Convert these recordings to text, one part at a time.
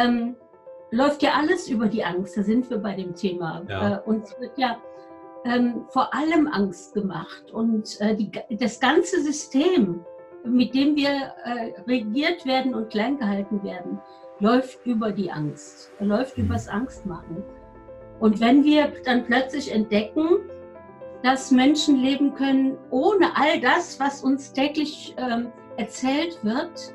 ähm, läuft ja alles über die Angst. Da sind wir bei dem Thema. Ja. Äh, uns wird ja ähm, vor allem Angst gemacht. Und äh, die, das ganze System, mit dem wir äh, regiert werden und klein gehalten werden, läuft über die Angst, läuft Mhm. übers Angstmachen. Und wenn wir dann plötzlich entdecken, dass Menschen leben können ohne all das, was uns täglich ähm, erzählt wird,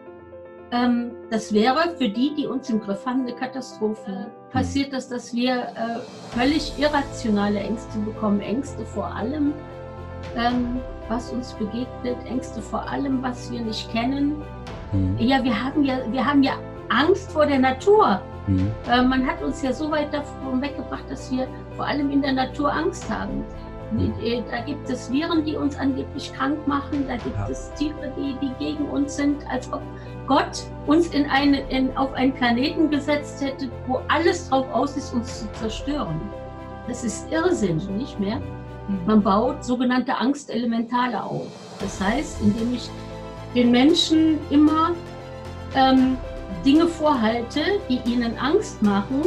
ähm, das wäre für die, die uns im Griff haben, eine Katastrophe. Passiert das, dass wir äh, völlig irrationale Ängste bekommen, Ängste vor allem, ähm, was uns begegnet, Ängste vor allem, was wir nicht kennen. Mhm. Ja, wir haben ja, wir haben ja Angst vor der Natur. Mhm. Äh, man hat uns ja so weit davon weggebracht, dass wir vor allem in der Natur Angst haben. Da gibt es Viren, die uns angeblich krank machen. Da gibt Ja. es Tiere, die, die gegen uns sind, als ob Gott uns in eine, in, auf einen Planeten gesetzt hätte, wo alles drauf aus ist, uns zu zerstören. Das ist Irrsinn, nicht mehr? Man baut sogenannte Angstelementale auf. Das heißt, indem ich den Menschen immer ähm, Dinge vorhalte, die ihnen Angst machen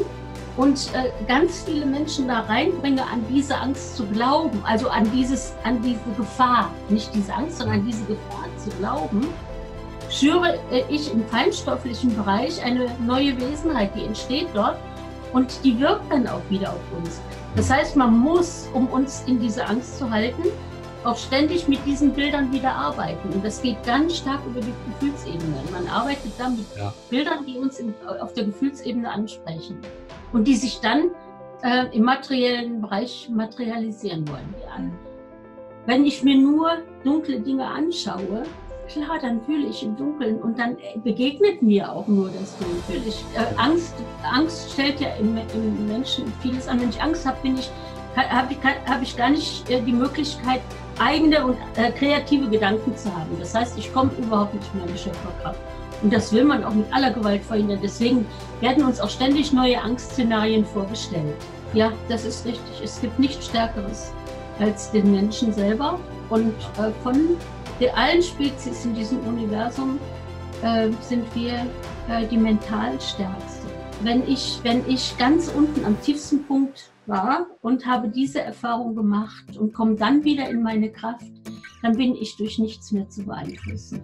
und äh, ganz viele Menschen da reinbringe, an diese Angst zu glauben, also an, dieses, an diese Gefahr, nicht diese Angst, sondern an diese Gefahr zu glauben, schüre äh, ich im feinstofflichen Bereich eine neue Wesenheit, die entsteht dort und die wirkt dann auch wieder auf uns. Das heißt, man muss, um uns in diese Angst zu halten, auch ständig mit diesen Bildern wieder arbeiten. Und das geht ganz stark über die Gefühlsebene. Man arbeitet da mit Ja. Bildern, die uns in, auf der Gefühlsebene ansprechen und die sich dann äh, im materiellen Bereich materialisieren wollen. Wenn ich mir nur dunkle Dinge anschaue, klar, dann fühle ich im Dunkeln und dann äh, begegnet mir auch nur das Dunkel. Ich, äh, Angst, Angst stellt ja im, im Menschen vieles an. Wenn ich Angst habe, ich, habe ich, hab ich gar nicht äh, die Möglichkeit, eigene und äh, kreative Gedanken zu haben. Das heißt, ich komme überhaupt nicht mehr in die Schöpferkraft. Und das will man auch mit aller Gewalt verhindern. Deswegen werden uns auch ständig neue Angstszenarien vorgestellt. Ja, das ist richtig. Es gibt nichts Stärkeres als den Menschen selber. Und äh, von allen Spezies in diesem Universum äh, sind wir äh, die mental stärkste. Wenn ich, wenn ich ganz unten am tiefsten Punkt war und habe diese Erfahrung gemacht und komme dann wieder in meine Kraft, dann bin ich durch nichts mehr zu beeinflussen.